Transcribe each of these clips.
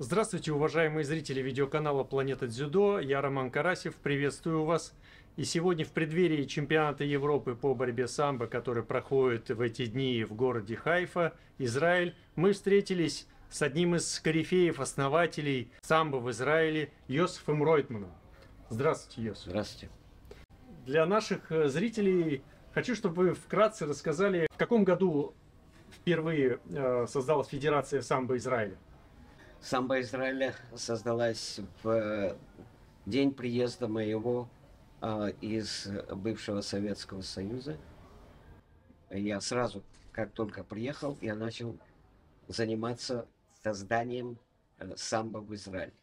Здравствуйте, уважаемые зрители видеоканала Планета Дзюдо. Я Роман Карасев, приветствую вас. И сегодня в преддверии чемпионата Европы по борьбе самбо, который проходит в эти дни в городе Хайфа, Израиль, мы встретились с одним из корифеев, основателей самбо в Израиле, Йосифом Ройтманом. Здравствуйте, Йосиф. Здравствуйте. Для наших э, зрителей хочу, чтобы вы вкратце рассказали, в каком году впервые э, создалась Федерация самбо Израиля. Самбо Израиля создалась в э, день приезда моего э, из бывшего Советского Союза. Я сразу, как только приехал, я начал заниматься созданием э, самбо в Израиле.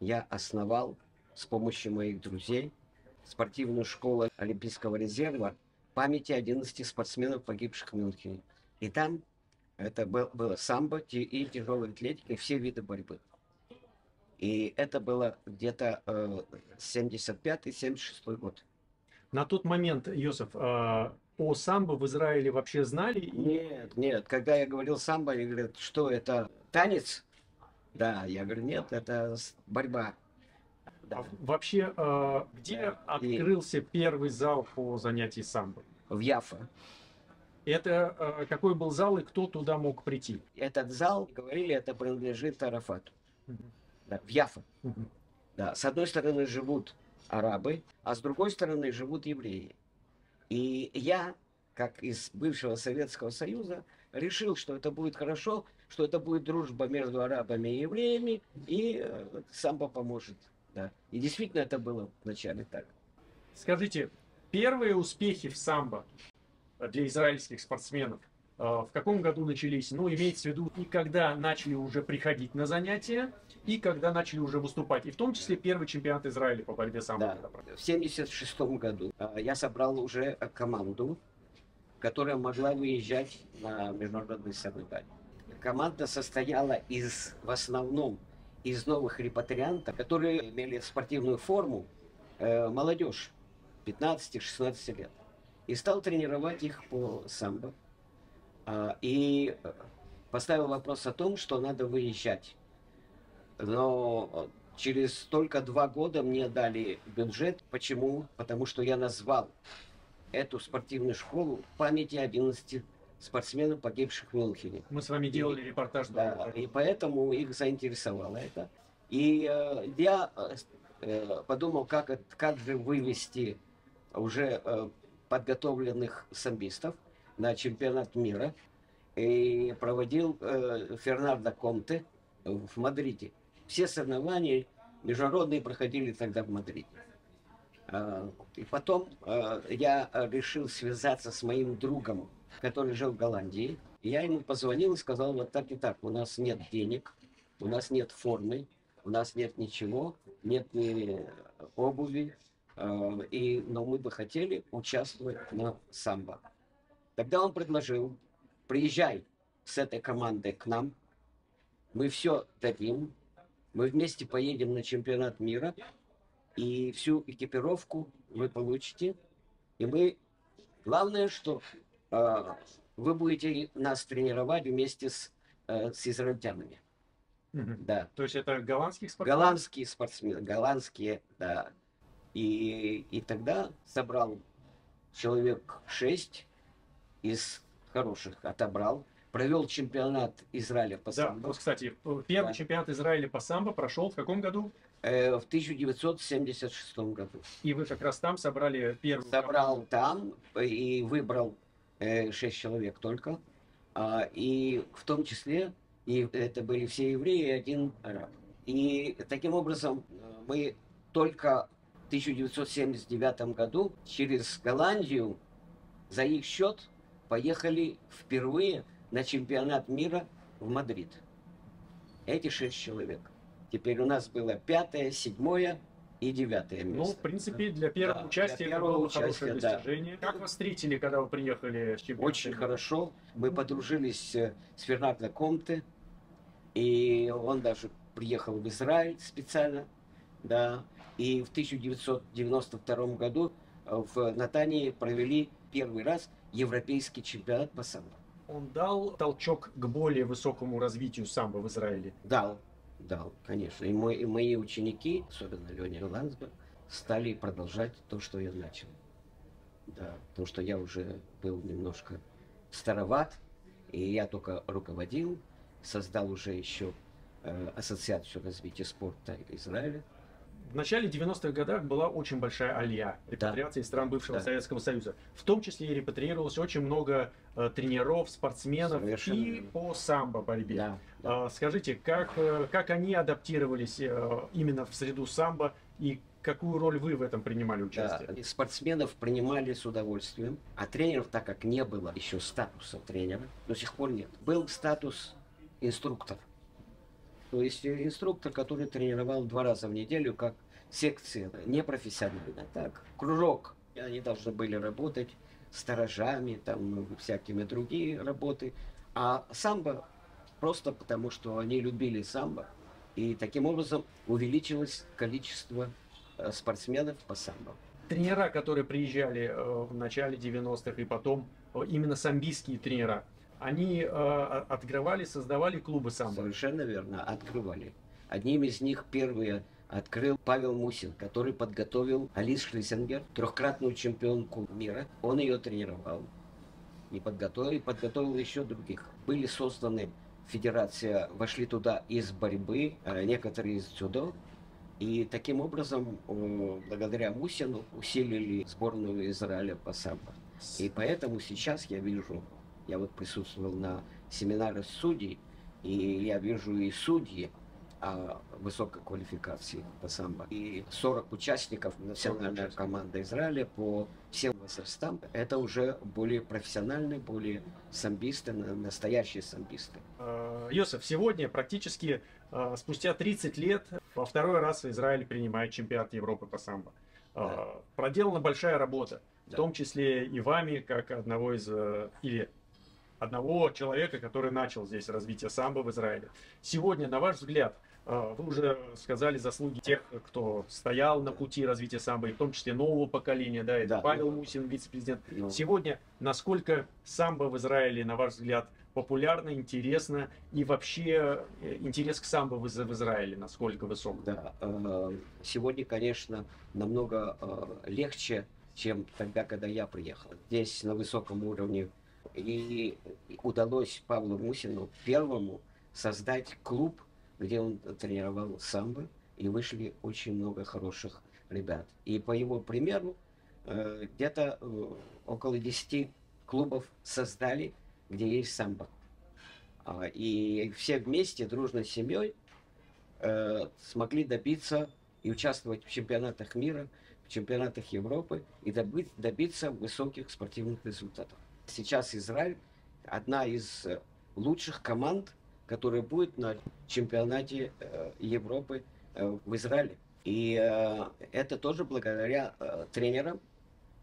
Я основал с помощью моих друзей спортивную школу Олимпийского резерва памяти 11 спортсменов, погибших в Мюнхене. И там это был, было самбо и тяжелая атлетика, и все виды борьбы. И это было где-то э, 75-76 год. На тот момент, Йосиф, э, о самбо в Израиле вообще знали? Нет, нет. Когда я говорил самбо, они говорят, что это танец? Да, я говорю, нет, это борьба. Да. А вообще, э, где да. открылся и... первый зал по занятии самбо? В Яфа. Это э, какой был зал и кто туда мог прийти? Этот зал, говорили, это принадлежит Арафату. Угу. Да, в Яфа. Угу. Да, с одной стороны живут арабы, а с другой стороны живут евреи. И я, как из бывшего Советского Союза, решил, что это будет хорошо, что это будет дружба между арабами и евреями, и э, самбо поможет. Да. И действительно это было вначале так. Скажите, первые успехи в самбо для израильских спортсменов. А, в каком году начались? Ну, имеется в виду, и когда начали уже приходить на занятия, и когда начали уже выступать. И в том числе первый чемпионат Израиля по борьбе самбо. Да. В 1976 году а, я собрал уже команду, которая могла выезжать на международные соревнования. Команда состояла из, в основном, из новых репатриантов, которые имели спортивную форму, э, молодежь 15-16 лет и стал тренировать их по самбо. А, и поставил вопрос о том, что надо выезжать. Но через только два года мне дали бюджет. Почему? Потому что я назвал эту спортивную школу памяти 11 спортсменов, погибших в Мюнхене. Мы с вами делали и, репортаж. Да, и поэтому их заинтересовало это. И э, я э, подумал, как, как же вывести уже э, подготовленных самбистов на чемпионат мира и проводил э, Фернандо Комте в Мадриде. Все соревнования международные проходили тогда в Мадриде. Э, и потом э, я решил связаться с моим другом, который жил в Голландии. я ему позвонил и сказал, вот так и так, у нас нет денег, у нас нет формы, у нас нет ничего, нет ни обуви, и, но мы бы хотели участвовать на самбо. Тогда он предложил, приезжай с этой командой к нам, мы все дадим, мы вместе поедем на чемпионат мира, и всю экипировку вы получите, и мы, главное, что э, вы будете нас тренировать вместе с, э, с израильтянами. Mm-hmm. Да. То есть это голландских спортсменов? Голландские спортсмены, голландские, да. И, и тогда собрал человек шесть из хороших, отобрал, провел чемпионат Израиля по самбо. Да, вот, кстати, первый да. чемпионат Израиля по самбо прошел в каком году? Э, в 1976 году. И вы как раз там собрали первый? Собрал там и выбрал э, шесть человек только. А, и в том числе, и это были все евреи и один араб. И таким образом э, мы только 1979 году через Голландию за их счет поехали впервые на чемпионат мира в Мадрид. Эти шесть человек. Теперь у нас было пятое, седьмое и девятое место. Ну, в принципе, для первого да, участия для первого это было участия, хорошее достижение. Да. Как вас встретили, когда вы приехали с чемпионата? Очень хорошо. Мы подружились э, с Фернандо Комте, и он даже приехал в Израиль специально да. И в 1992 году э, в Натании провели первый раз европейский чемпионат по самбо. Он дал толчок к более высокому развитию самбо в Израиле? Дал. дал, конечно. И, мой, и мои ученики, особенно Леня Лансберг, стали продолжать то, что я начал. Да, потому что я уже был немножко староват, и я только руководил, создал уже еще э, Ассоциацию развития спорта Израиля. В начале 90-х годах была очень большая алия репатриации Да. стран бывшего Да. Советского Союза. В том числе и репатриировалось очень много э, тренеров, спортсменов Совершенно и по самбо борьбе. Да, да. А, Скажите, как, э, как они адаптировались э, именно в среду самбо и какую роль вы в этом принимали участие? Да, спортсменов принимали с удовольствием, а тренеров, так как не было еще статуса тренера, до сих пор нет, был статус инструктор. То есть инструктор, который тренировал два раза в неделю, как секция, непрофессионально, так, кружок. И они должны были работать сторожами, там, ну, всякими другие работы. А самбо просто потому, что они любили самбо. И таким образом увеличилось количество э, спортсменов по самбо. Тренера, которые приезжали э, в начале 90-х и потом, э, именно самбийские тренера, они э, открывали, создавали клубы самбо. Совершенно верно, открывали. Одним из них первые открыл Павел Мусин, который подготовил Алис Шлиссенгер, трехкратную чемпионку мира. Он ее тренировал. И подготовил, подготовил еще других. Были созданы федерация, вошли туда из борьбы, э, некоторые из дзюдо. И таким образом, э, благодаря Мусину, усилили сборную Израиля по самбо. И поэтому сейчас я вижу, я вот присутствовал на семинаре судей, и я вижу и судьи а, высокой квалификации по самбо. И 40 участников национальная команда Израиля по всем возрастам. Это уже более профессиональные, более самбисты, на- настоящие самбисты. Э, Йосиф, сегодня практически э, спустя 30 лет во второй раз Израиль принимает чемпионат Европы по самбо. Э, Да. Проделана большая работа, в Да. том числе и вами, как одного из э, или одного человека, который начал здесь развитие самбо в Израиле. Сегодня, на ваш взгляд, э, вы уже сказали заслуги тех, кто стоял на пути развития самбо, и в том числе нового поколения, да, это Да. Павел Мусин, вице-президент. Ну, Сегодня, насколько самбо в Израиле, на ваш взгляд, популярно, интересно, и вообще э, интерес к самбо в, Из- в Израиле насколько высок? Да, э, сегодня, конечно, намного легче, чем тогда, когда я приехал. Здесь на высоком уровне и удалось Павлу Мусину первому создать клуб, где он тренировал самбо, и вышли очень много хороших ребят. И по его примеру э, где-то э, около 10 клубов создали, где есть самбо. А, И все вместе, дружной семьей, э, смогли добиться и участвовать в чемпионатах мира, в чемпионатах Европы и добиться высоких спортивных результатов. Сейчас Израиль одна из э, лучших команд, которая будет на чемпионате э, Европы э, в Израиле. И это тоже благодаря тренерам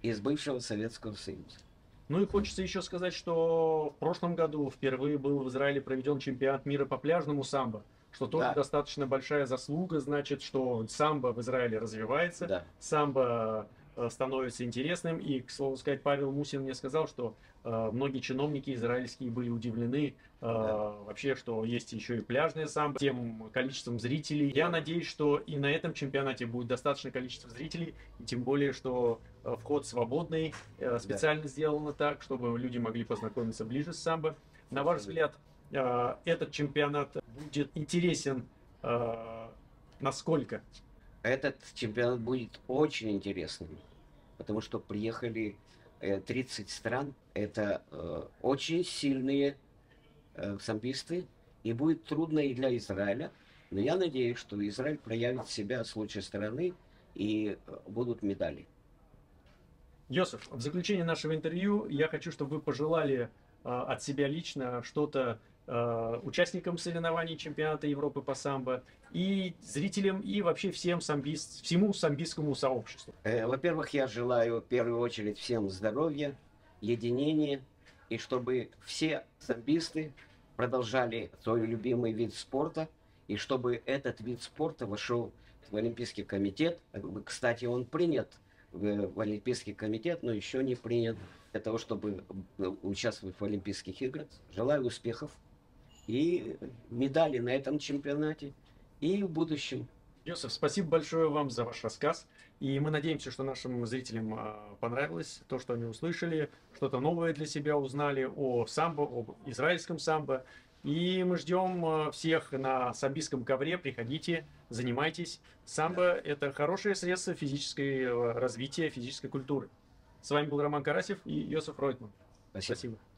из бывшего Советского Союза. Ну и хочется еще сказать, что в прошлом году впервые был в Израиле проведен чемпионат мира по пляжному самбо, что тоже Да. достаточно большая заслуга, значит, что самбо в Израиле развивается, Да. самбо становится интересным. И, к слову сказать, Павел Мусин мне сказал, что э, многие чиновники израильские были удивлены э, Да. вообще, что есть еще и пляжное самбо, тем количеством зрителей. Я надеюсь, что и на этом чемпионате будет достаточное количество зрителей, и тем более, что э, вход свободный, э, специально сделано так, чтобы люди могли познакомиться ближе с самбо. На ваш взгляд, э, этот чемпионат будет интересен э, насколько? Этот чемпионат будет очень интересным, потому что приехали э, 30 стран. Это э, очень сильные э, самбисты, и будет трудно и для Израиля. Но я надеюсь, что Израиль проявит себя с лучшей стороны, и э, будут медали. Йосиф, в заключение нашего интервью я хочу, чтобы вы пожелали э, от себя лично что-то э, участникам соревнований чемпионата Европы по самбо и зрителям и вообще всем самбист, всему самбистскому сообществу. Э, Во-первых, я желаю в первую очередь всем здоровья, единения, и чтобы все самбисты продолжали свой любимый вид спорта, и чтобы этот вид спорта вошел в Олимпийский комитет. Э, Кстати, он принят в, Олимпийский комитет, но еще не принят для того, чтобы э, участвовать в Олимпийских играх. Желаю успехов и медали на этом чемпионате. и в будущем. Йосиф, спасибо большое вам за ваш рассказ. И мы надеемся, что нашим зрителям а, понравилось то, что они услышали, что-то новое для себя узнали о самбо, об израильском самбо. И мы ждем а, всех на самбийском ковре. Приходите, занимайтесь. Самбо – это хорошее средство физического развития, физической культуры. С вами был Роман Карасев и Йосиф Ройтман. Спасибо. Спасибо.